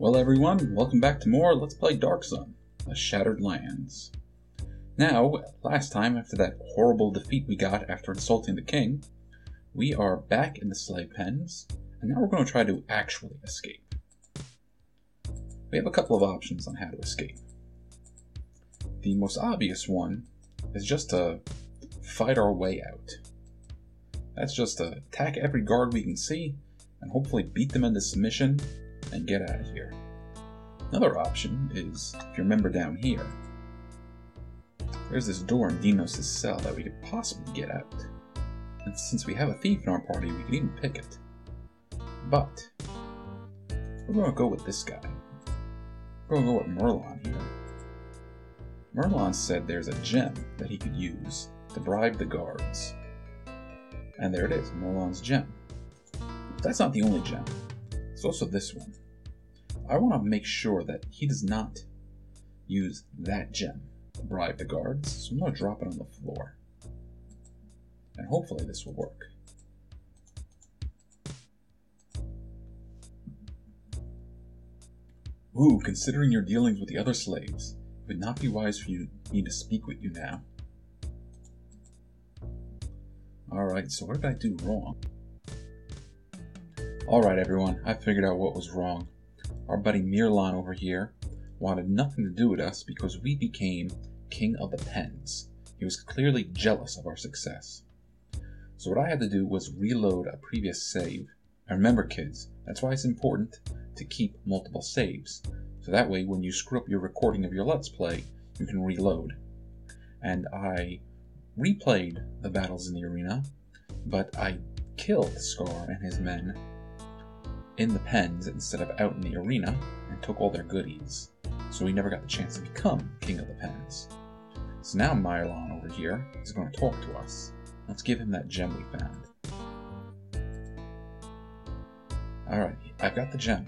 Well, everyone, welcome back to more Let's Play Dark Sun, The Shattered Lands. Now, last time, after that horrible defeat we got after insulting the king, we are back in the slave pens, and now we're going to try to actually escape. We have a couple of options on how to escape. The most obvious one is just to fight our way out. That's just to attack every guard we can see and hopefully beat them into submission and get out of here. Another option is, if you remember down here, there's this door in Dinos' cell that we could possibly get out. And since we have a thief in our party, we can even pick it. But, we're gonna go with this guy. We're gonna go with Merlon here. Merlon said there's a gem that he could use to bribe the guards. And there it is, Merlon's gem. But that's not the only gem. It's also this one. I want to make sure that he does not use that gem to bribe the guards, so I'm going to drop it on the floor. And hopefully this will work. Ooh, considering your dealings with the other slaves, it would not be wise for you, me to speak with you now. Alright, so what did I do wrong? Alright everyone, I figured out what was wrong. Our buddy Mirlan over here wanted nothing to do with us because we became King of the Pens. He was clearly jealous of our success. So what I had to do was reload a previous save. And remember kids, that's why it's important to keep multiple saves. So that way when you screw up your recording of your Let's Play, you can reload. And I replayed the battles in the arena, but I killed Scar and his men in the pens instead of out in the arena and took all their goodies. So he never got the chance to become king of the pens. So now Mylon over here is going to talk to us. Let's give him that gem we found. Alright, I've got the gem.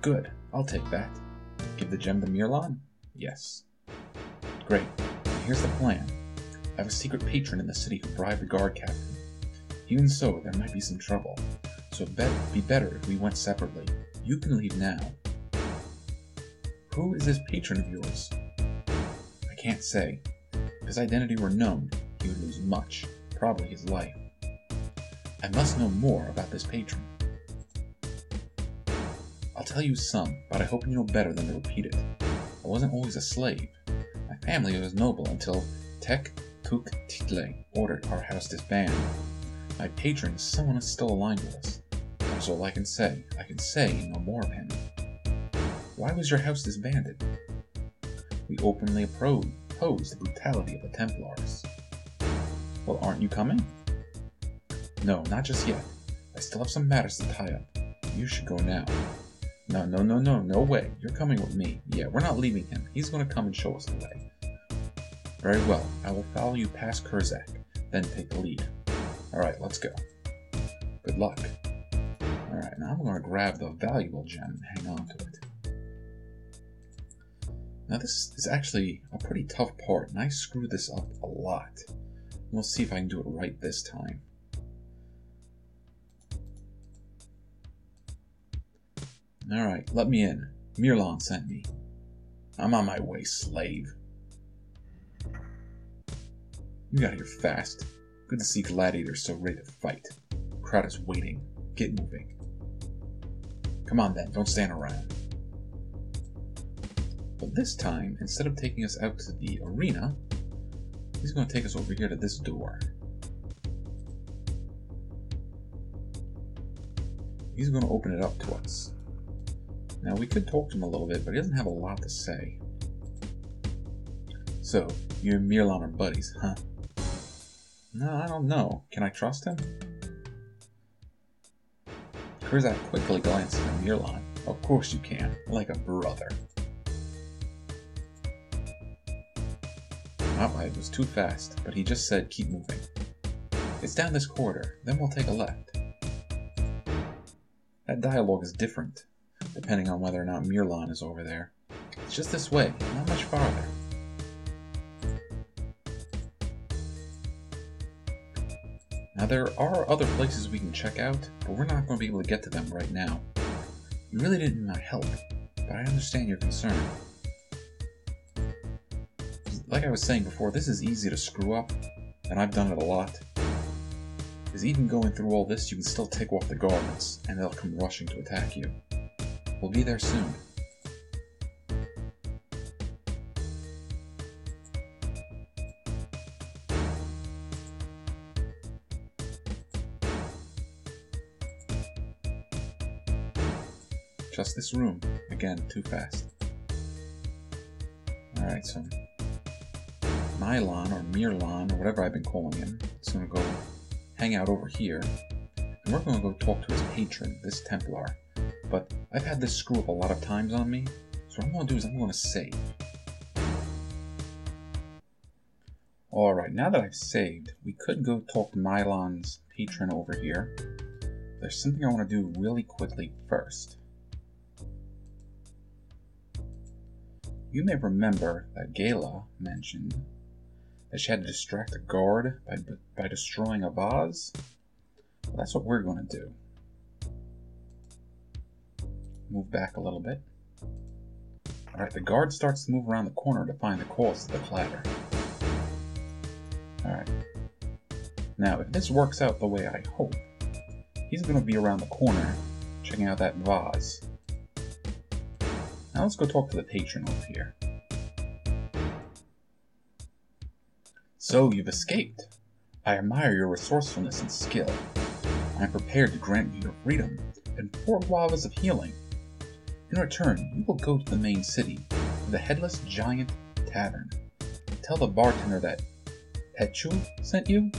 Good, I'll take that. Give the gem to Mirlon? Yes. Great. Here's the plan. I have a secret patron in the city who bribed the guard captain. Even so, there might be some trouble, so it'd be better if we went separately. You can leave now. Who is this patron of yours? I can't say. If his identity were known, he would lose much, probably his life. I must know more about this patron. I'll tell you some, but I hope you know better than to repeat it. I wasn't always a slave. My family was noble until Tek Tuk Title ordered our house disbanded. My patron is someone still aligned with us. That's all I can say. I can say no more of him. Why was your house disbanded? We openly opposed the brutality of the Templars. Well, aren't you coming? No, not just yet. I still have some matters to tie up. You should go now. No, no, no, no, no way. You're coming with me. Yeah, we're not leaving him. He's going to come and show us the way. Very well. I will follow you past Kurzak, then take the lead. Alright, let's go. Good luck. Now I'm going to grab the valuable gem and hang on to it. Now this is actually a pretty tough part, and I screwed this up a lot. We'll see if I can do it right this time. Alright, let me in. Mirlon sent me. I'm on my way, slave. You got here fast. Good to see gladiators so ready to fight. Crowd is waiting. Get moving. Come on then, don't stand around. But this time, instead of taking us out to the arena, he's going to take us over here to this door. He's going to open it up to us. Now, we could talk to him a little bit, but he doesn't have a lot to say. So, you and Mirlan are buddies, huh? No, I don't know. Can I trust him? Kurzak quickly glances at Mirlon. Of course you can, like a brother. It was too fast, but he just said keep moving. It's down this corridor, then we'll take a left. That dialogue is different, depending on whether or not Mirlan is over there. It's just this way, not much farther. There are other places we can check out, but we're not going to be able to get to them right now. You really didn't need my help, but I understand your concern. Like I was saying before, this is easy to screw up, and I've done it a lot. Is even going through all this, you can still take off the guards, and they'll come rushing to attack you. We'll be there soon. Room. Again, too fast. Alright, so Mylon or Mirlon or whatever I've been calling him is gonna go hang out over here. And we're gonna go talk to his patron, this Templar. But I've had this screw up a lot of times on me, so what I'm gonna do is I'm gonna save. Alright, now that I've saved, we could go talk to Mylon's patron over here. There's something I want to do really quickly first. You may remember that Gala mentioned that she had to distract a guard by, by destroying a vase. Well, that's what we're going to do. Move back a little bit. Alright, the guard starts to move around the corner to find the cause of the clatter. Alright. Now, if this works out the way I hope, he's going to be around the corner checking out that vase. Let's go talk to the patron over here. So you've escaped. I admire your resourcefulness and skill. I am prepared to grant you your freedom and four guavas of healing. In return, you will go to the main city, the Headless Giant Tavern. Tell the bartender that Petchu sent you?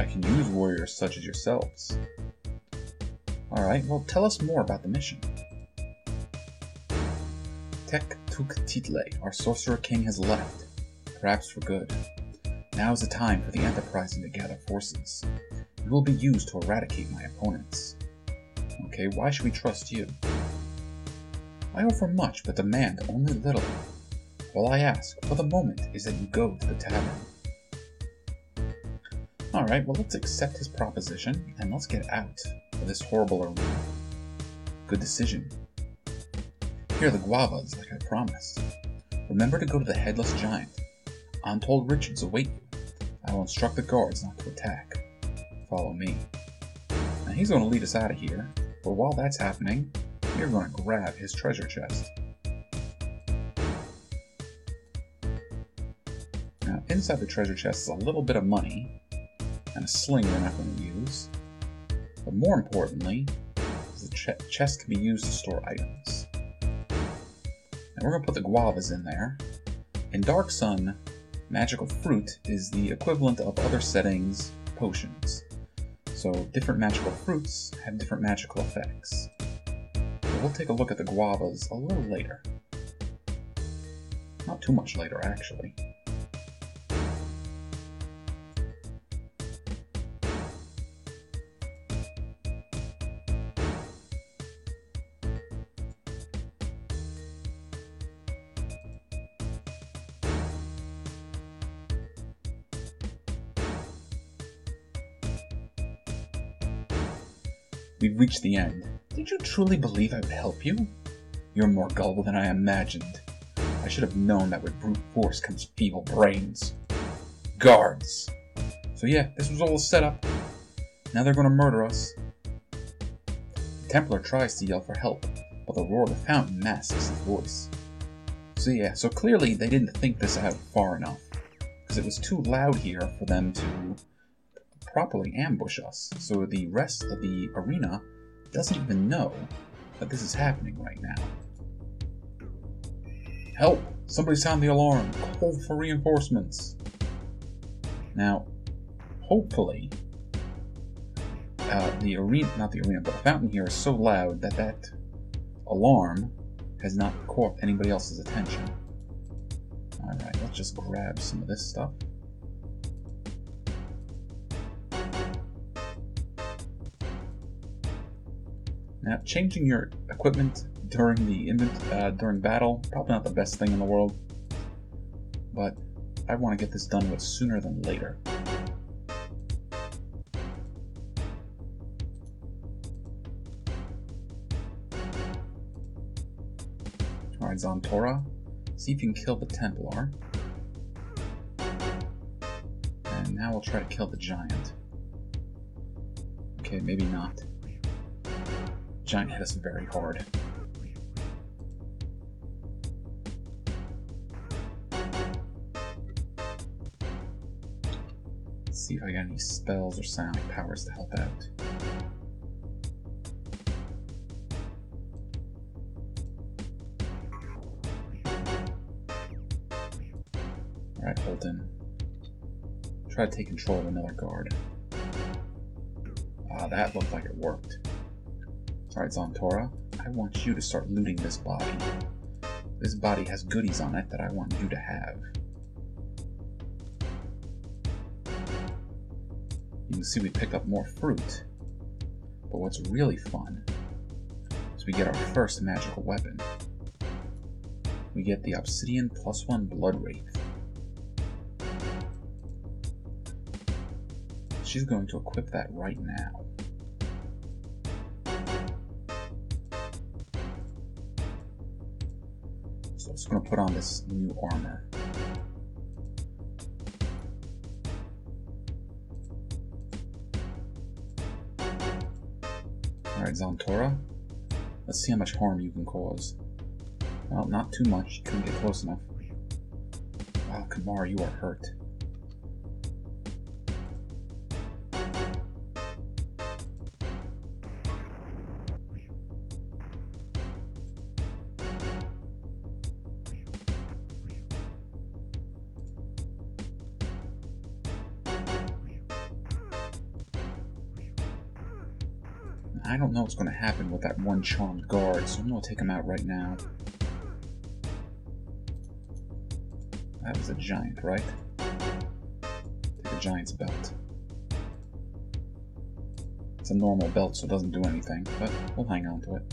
I can use warriors such as yourselves. Alright, well tell us more about the mission. Tek Tuk Title, our Sorcerer King, has left, perhaps for good. Now is the time for the Enterprising to gather forces. You will be used to eradicate my opponents. Okay, why should we trust you? I offer much, but demand only little. All I ask, for the moment, is that you go to the tavern. Alright, well let's accept his proposition, and let's get out of this horrible arena. Good decision. Here are the guavas, like I promised. Remember to go to the Headless Giant. Untold riches await you. I will instruct the guards not to attack. Follow me. Now he's going to lead us out of here, but while that's happening, we're going to grab his treasure chest. Now, inside the treasure chest is a little bit of money, and a sling we're not going to use. But more importantly, the ch chest can be used to store items. And we're going to put the guavas in there. In Dark Sun, magical fruit is the equivalent of other settings potions. So different magical fruits have different magical effects. But we'll take a look at the guavas a little later. Not too much later, actually. We've reached the end. Did you truly believe I would help you? You're more gullible than I imagined. I should have known that with brute force comes feeble brains. Guards! So yeah, this was all a setup. Now they're gonna murder us. The Templar tries to yell for help, but the roar of the fountain masks his voice. So yeah, so clearly they didn't think this out far enough, because it was too loud here for them to properly ambush us, so the rest of the arena doesn't even know that this is happening right now. Help! Somebody sound the alarm! Call for reinforcements! Now, hopefully, uh, the arena, not the arena, but the fountain here is so loud that that alarm has not caught anybody else's attention. Alright, let's just grab some of this stuff. Now, changing your equipment during the uh, during battle probably not the best thing in the world, but I want to get this done with sooner than later. Alright, Zantora. See if you can kill the Templar. And now we'll try to kill the Giant. Okay, maybe not. Giant hit us very hard. Let's see if I got any spells or psionic powers to help out. Alright, Holden. Try to take control of another guard. Ah, that looked like it worked. Alright, Zantora, I want you to start looting this body. This body has goodies on it that I want you to have. You can see we pick up more fruit. But what's really fun is we get our first magical weapon. We get the Obsidian plus one Blood Wraith. She's going to equip that right now. Just to put on this new armor. Alright, Zantora. Let's see how much harm you can cause. Well, not too much. You couldn't get close enough. Wow, Kamar, you are hurt. What's going to happen with that one charmed guard, so I'm going to take him out right now. That was a giant, right? Take a giant's belt. It's a normal belt, so it doesn't do anything, but we'll hang on to it.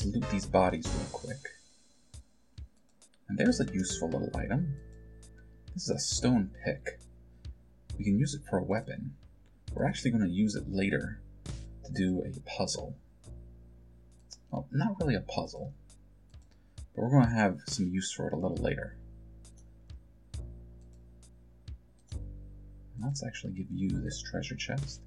Let's loot these bodies real quick. And there's a useful little item. This is a stone pick. We can use it for a weapon. We're actually going to use it later to do a puzzle. Well, not really a puzzle, but we're going to have some use for it a little later. Let's actually give you this treasure chest.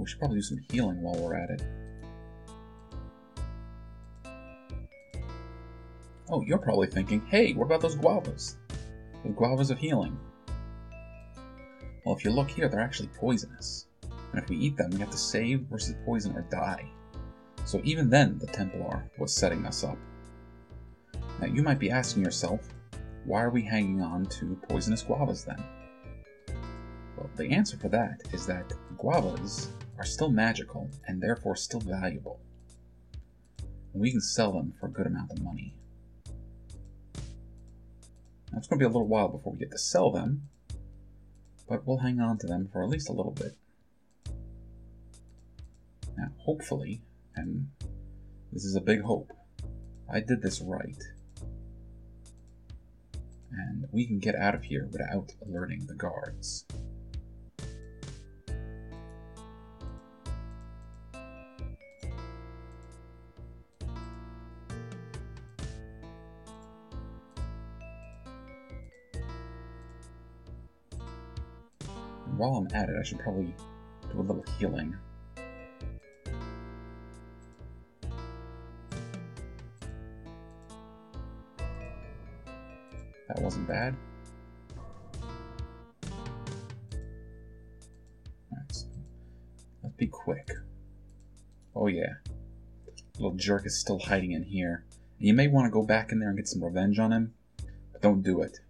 We should probably do some healing while we're at it. Oh, you're probably thinking, hey, what about those guavas? The guavas of healing. Well, if you look here, they're actually poisonous. And if we eat them, we have to save versus poison or die. So even then, the Templar was setting us up. Now, you might be asking yourself, why are we hanging on to poisonous guavas then? Well, the answer for that is that guavas are still magical and therefore still valuable. We can sell them for a good amount of money. Now, it's going to be a little while before we get to sell them, but we'll hang on to them for at least a little bit. Now, hopefully, and this is a big hope, I did this right. And we can get out of here without alerting the guards. While I'm at it, I should probably do a little healing. That wasn't bad. So let's be quick. Oh yeah. Little jerk is still hiding in here. And you may want to go back in there and get some revenge on him, but don't do it.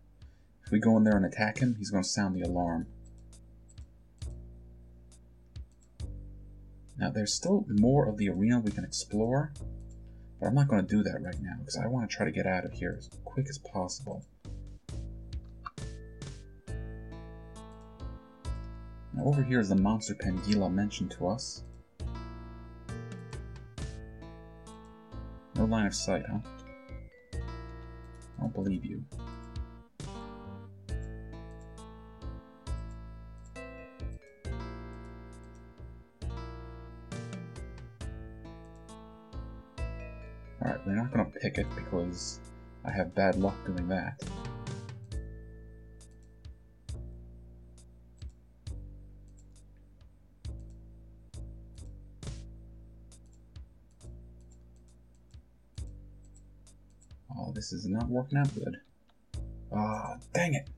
If we go in there and attack him, he's going to sound the alarm. Now, there's still more of the arena we can explore, but I'm not going to do that right now because I want to try to get out of here as quick as possible. Now over here is the monster pen Gila mentioned to us. No line of sight, huh? I don't believe you. Because I have bad luck doing that. Oh, this is not working out good. Ah, dang it.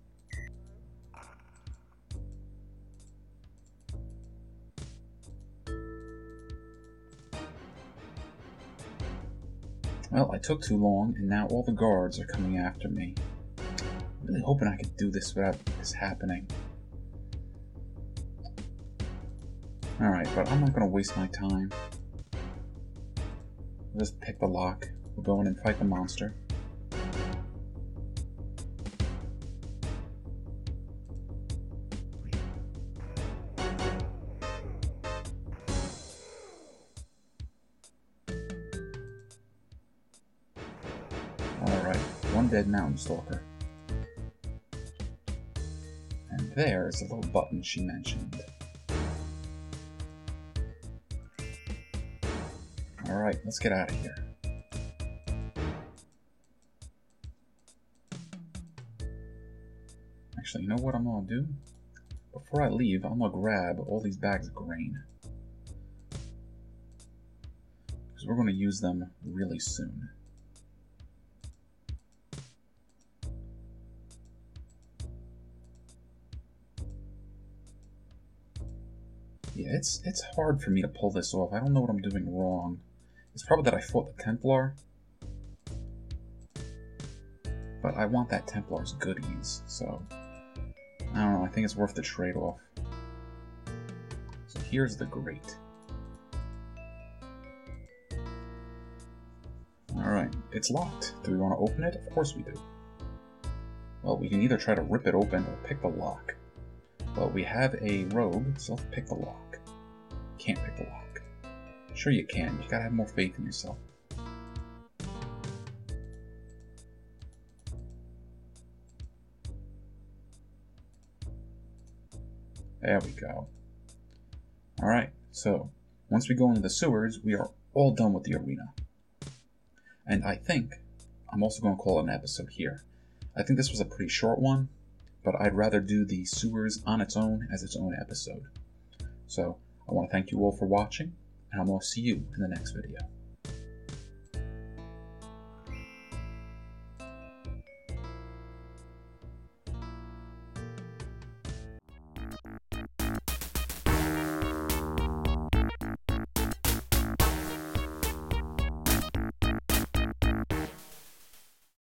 Well, I took too long, and now all the guards are coming after me. I'm really hoping I could do this without this happening. Alright, but I'm not to waste my time. I'll just pick the lock. We'll go in and fight the monster. Dead mountain stalker. And there is a little button she mentioned. Alright, let's get out of here. Actually, you know what I'm gonna do? Before I leave, I'm gonna grab all these bags of grain. Because we're gonna use them really soon. It's it's hard for me to pull this off. I don't know what I'm doing wrong. It's probably that I fought the Templar. But I want that Templar's goodies, so... I don't know, I think it's worth the trade-off. So here's the grate. Alright, it's locked. Do we want to open it? Of course we do. Well, we can either try to rip it open or pick the lock. Well, we have a rogue, so let's pick the lock. Can't pick the lock. Sure you can, you gotta have more faith in yourself. There we go. Alright, so once we go into the sewers, we are all done with the arena. And I think I'm also going to call it an episode here. I think this was a pretty short one, but I'd rather do the sewers on its own as its own episode. So I want to thank you all for watching, and I'm going to see you in the next video.